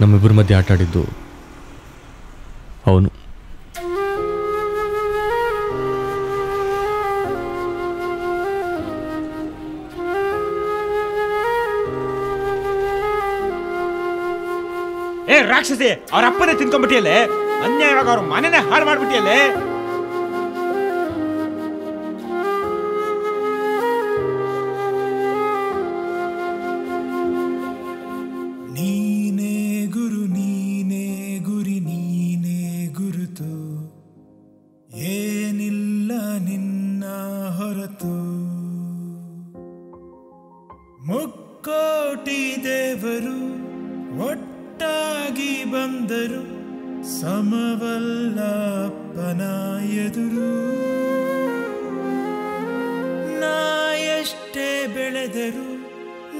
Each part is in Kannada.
ನಮ್ಮಿಬ್ಬರ ಮಧ್ಯೆ ಆಟ ಆಡಿದ್ದು ಅವನು. ಏ ರಾಕ್ಷಸಿ, ಅವ್ರ ಅಪ್ಪನೇ ತಿನ್ಕೊಂಡ್ಬಿಟ್ಟಿಯಲ್ಲೇ? ಅನ್ಯಾಯವಾಗ ಅವ್ರ ಮನೆನೇ ಹಾಳು ಮಾಡ್ಬಿಟ್ಟಿಯಲ್ಲೇ? ಹೊರತು ಮುಕ್ಕೋಟಿ ದೇವರು ಒಟ್ಟಾಗಿ ಬಂದರು, ಸಮವಲ್ಲಪ್ಪನ ಎದುರು. ನಾ ಎಷ್ಟೇ ಬೆಳೆದರು,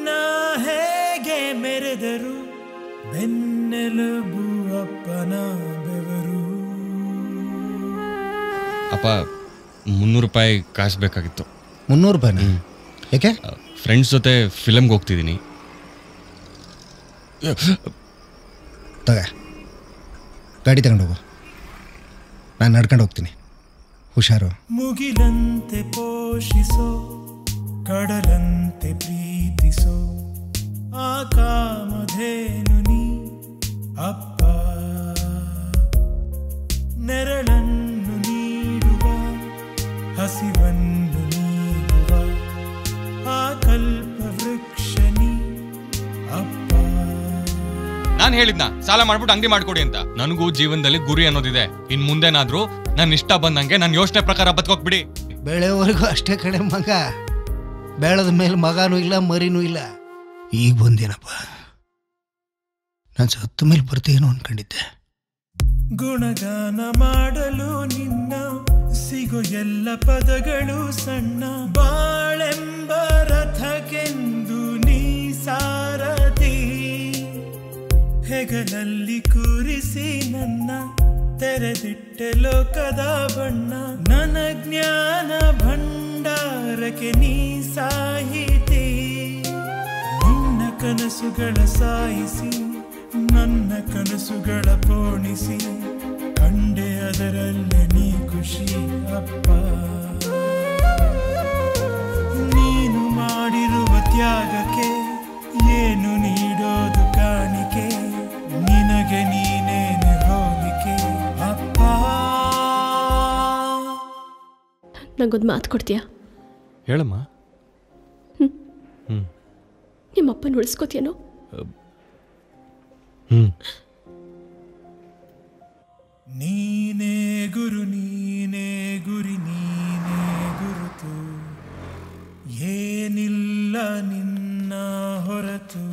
ನಾ ಹೇಗೆ ಮೆರೆದರು, ಬೆನ್ನೆಲುಬು ಅಪ್ಪನ ಬೆವರು. ಅಪ್ಪ ಮುನ್ನೂರು ರೂಪಾಯಿ ಕಾಸು ಬೇಕಾಗಿತ್ತು. ಮುನ್ನೂರು ರೂಪಾಯಿ ಯಾಕೆ? ಫ್ರೆಂಡ್ಸ್ ಜೊತೆ ಫಿಲಮ್ಗೆ ಹೋಗ್ತಿದ್ದೀನಿ ತಗ. ಗಾಡಿ ತಗೊಂಡು ಹೋಗು. ನಾನು ನಡ್ಕೊಂಡು ಹೋಗ್ತೀನಿ. ಹುಷಾರು. ಮುಗಿಲಂತೆ ಪೋಷಿಸೋ ಕಡಲಂತೆ ಪ್ರೀತಿಸೋ ಆ ಕಾಮಧೇನು ನೀ ಅಪ್ಪ. ನೆರಳನ್ನು ಹಸಿವನ್ನು ನೀಡುವ ಆ ಅಪ್ಪ. ನಾನು ಹೇಳಿದ್ನ ಸಾಲ ಮಾಡ್ಬಿಟ್ಟು ಅಂಗಡಿ ಮಾಡ್ಕೊಡಿ ಅಂತ. ನನಗೂ ಜೀವನದಲ್ಲಿ ಗುರಿ ಅನ್ನೋದಿದೆ. ಇನ್ ಮುಂದೆನಾದ್ರೂ ನನ್ನ ಇಷ್ಟ ಬಂದಂಗೆ ನನ್ನ ಯೋಚನೆ ಪ್ರಕಾರ ಬದುಕೋಗ್ಬಿಡಿ ಬೆಳೆವರೆಗೂ ಅಷ್ಟೇ ಕಡೆ ಮಗ. ಬೆಳೆದ ಮೇಲೆ ಮಗನೂ ಇಲ್ಲ ಮರಿನೂ ಇಲ್ಲ. ಈಗ ಬಂದೇನಪ್ಪ? ನಾನು ಸತ್ತ ಮೇಲೆ ಬರ್ತೀನೋ ಅನ್ಕೊಂಡಿದ್ದೆ. ಗುಣಗಾನ ಮಾಡಲು ನಿನ್ನ ಸಿಗೋ ಎಲ್ಲ ಪದಗಳು ಸಣ್ಣ. ಬಾಳೆಂಬ ರಥಕ್ಕೆಂದು ನೀ ಸಾರಥಿ ಹೆಗಲಲ್ಲಿ ಕೂರಿಸಿ ನನ್ನ ತೆರೆದಿಟ್ಟೆ ಲೋಕದ ಬಣ್ಣ. ನನ್ನ ಜ್ಞಾನ ಭಂಡಾರಕ್ಕೆ ನೀ ಸಾಹಿತಿ. ನಿನ್ನ ಕನಸುಗಳ ಸಾಯಿಸಿ, ನನ್ನ ಕನಸುಗಳ ಪೋಣಿಸಿ. ನೀ ಖುಷಿ ಅಪ್ಪ. ನೀನು ಮಾಡಿರುವ ತ್ಯಾಗಕ್ಕೆ ಏನು ನೀಡೋದು ಕಾಣಿಕೆ? ನಿನಗೆ ನೀನೇನು ಹೋಲಿಕೆ ಅಪ್ಪ. ನಂಗೊಂದು ಮಾತು ಕೊಡ್ತೀಯಾ? ಹೇಳಮ್ಮ. ನಿಮ್ಮಪ್ಪನ ಉಳಿಸ್ಕೋತೀಯನೋ? ಹ್ಞೂ ನೀನೇ ಗುರು ನೀನೇ ಗುರಿ ನೀನೇ ಗುರುತು ಏನಿಲ್ಲ ನಿನ್ನ ಹೊರತು